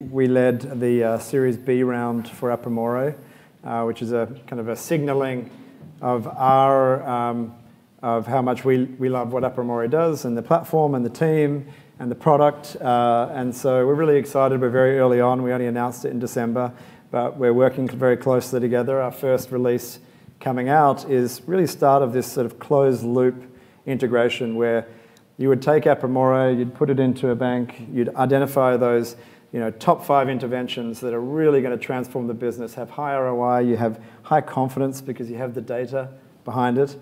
We led the uh, Series B round for Apromore, uh, which is a kind of a signaling of our um, of how much we, we love what Apromore does and the platform and the team and the product. Uh, and so we're really excited. We're very early on. We only announced it in December, but we're working very closely together. Our first release coming out is really start of this sort of closed loop integration where you would take Apromore, you'd put it into a bank, you'd identify those you know, top five interventions that are really going to transform the business, have high ROI, you have high confidence because you have the data behind it.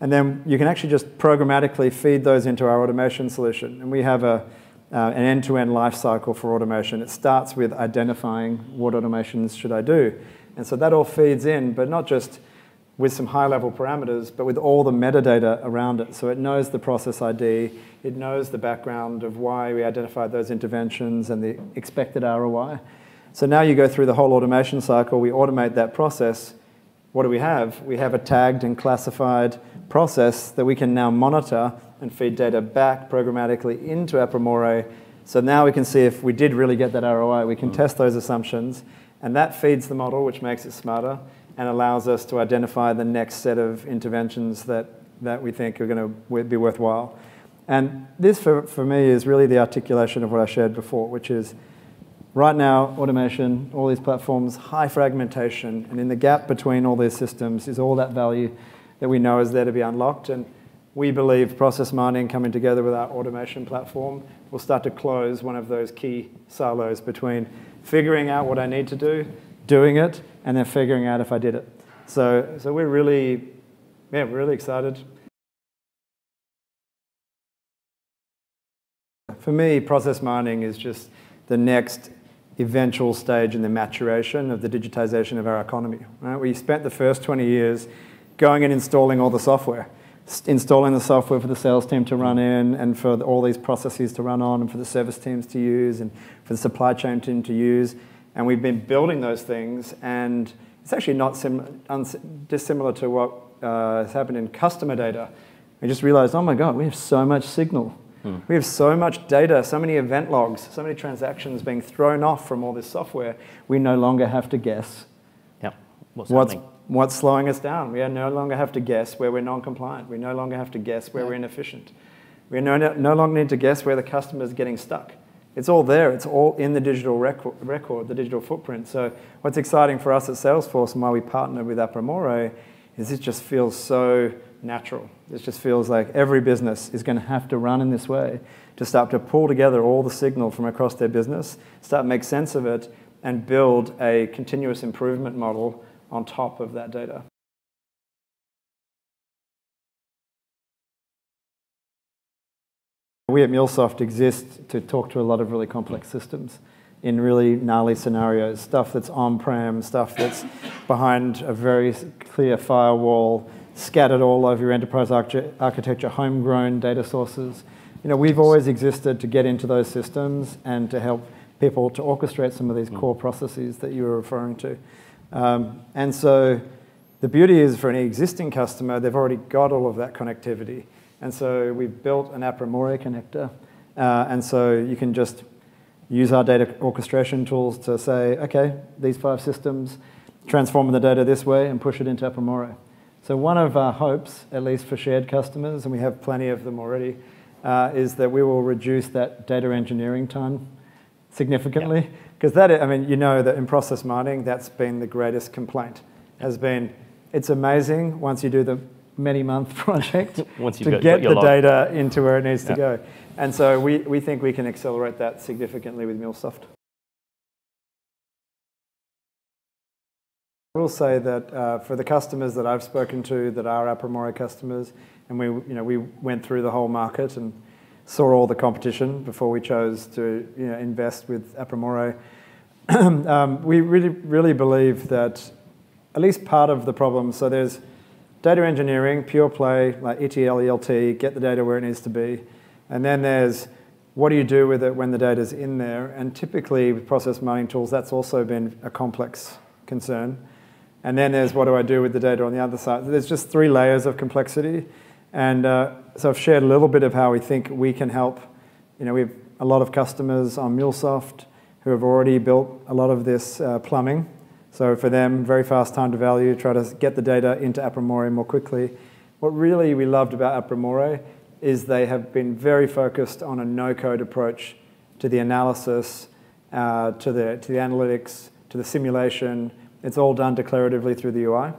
And then you can actually just programmatically feed those into our automation solution. And we have a, uh, an end-to-end life cycle for automation. It starts with identifying what automations should I do. And so that all feeds in, but not just with some high-level parameters, but with all the metadata around it. So it knows the process ID, it knows the background of why we identified those interventions and the expected ROI. So now you go through the whole automation cycle, we automate that process. What do we have? We have a tagged and classified process that we can now monitor and feed data back programmatically into Apromore. So now we can see if we did really get that ROI. We can mm. test those assumptions, and that feeds the model, which makes it smarter and allows us to identify the next set of interventions that, that we think are going to be worthwhile. And this, for, for me, is really the articulation of what I shared before, which is right now, automation, all these platforms, high fragmentation, and in the gap between all these systems is all that value that we know is there to be unlocked. And we believe process mining coming together with our automation platform will start to close one of those key silos between figuring out what I need to do, doing it, and then figuring out if I did it. So, so we're really, yeah, we're really excited. For me, process mining is just the next eventual stage in the maturation of the digitization of our economy. Right? We spent the first 20 years going and installing all the software, installing the software for the sales team to run in and for all these processes to run on and for the service teams to use and for the supply chain team to use. And we've been building those things, and it's actually not dissimilar to what uh, has happened in customer data. We just realized, oh my God, we have so much signal. Hmm. We have so much data, so many event logs, so many transactions being thrown off from all this software. We no longer have to guess. Yep. What's, what's, what's slowing us down? We no longer have to guess where we're non-compliant. We no longer have to guess where we're inefficient. We no, no longer need to guess where the customer is getting stuck. It's all there. It's all in the digital record, record, the digital footprint. So what's exciting for us at Salesforce and why we partner with Apromore is it just feels so natural. It just feels like every business is going to have to run in this way to start to pull together all the signal from across their business, start to make sense of it, and build a continuous improvement model on top of that data. We at MuleSoft exist to talk to a lot of really complex systems in really gnarly scenarios, stuff that's on-prem, stuff that's behind a very clear firewall, scattered all over your enterprise architecture, homegrown data sources. You know, we've always existed to get into those systems and to help people to orchestrate some of these mm. core processes that you were referring to. Um, and so the beauty is for any existing customer, they've already got all of that connectivity. And so we've built an Apromore connector. Uh, and so you can just use our data orchestration tools to say, okay, these five systems, transform the data this way and push it into Apromore. So one of our hopes, at least for shared customers, and we have plenty of them already, uh, is that we will reduce that data engineering time significantly. Because that, I mean, you know that in process mining, that's been the greatest complaint. Has been, it's amazing once you do the many month project Once to got, get got the log. data into where it needs to go. And so we, we think we can accelerate that significantly with MuleSoft. I will say that uh, for the customers that I've spoken to that are Apromore customers, and we, you know, we went through the whole market and saw all the competition before we chose to you know, invest with Apromore, um, we really, really believe that at least part of the problem, so there's data engineering, pure play, like ETL, ELT, get the data where it needs to be. And then there's what do you do with it when the data's in there? And typically with process mining tools, that's also been a complex concern. And then there's what do I do with the data on the other side? There's just three layers of complexity. And uh, so I've shared a little bit of how we think we can help. You know, we have a lot of customers on MuleSoft who have already built a lot of this uh, plumbing. So for them, very fast time to value, try to get the data into Apromore more quickly. What really we loved about Apromore is they have been very focused on a no-code approach to the analysis, uh, to, the, to the analytics, to the simulation. It's all done declaratively through the UI.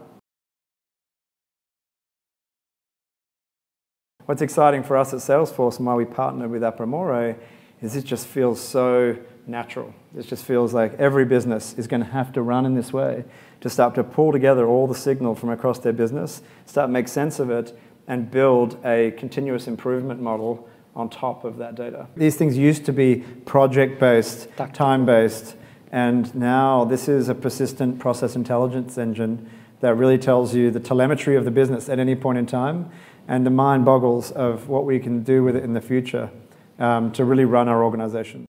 What's exciting for us at Salesforce and why we partner with Apromore is it just feels so natural. It just feels like every business is going to have to run in this way to start to pull together all the signal from across their business, start make sense of it, and build a continuous improvement model on top of that data. These things used to be project-based, time-based, and now this is a persistent process intelligence engine that really tells you the telemetry of the business at any point in time, and the mind boggles of what we can do with it in the future um, to really run our organization.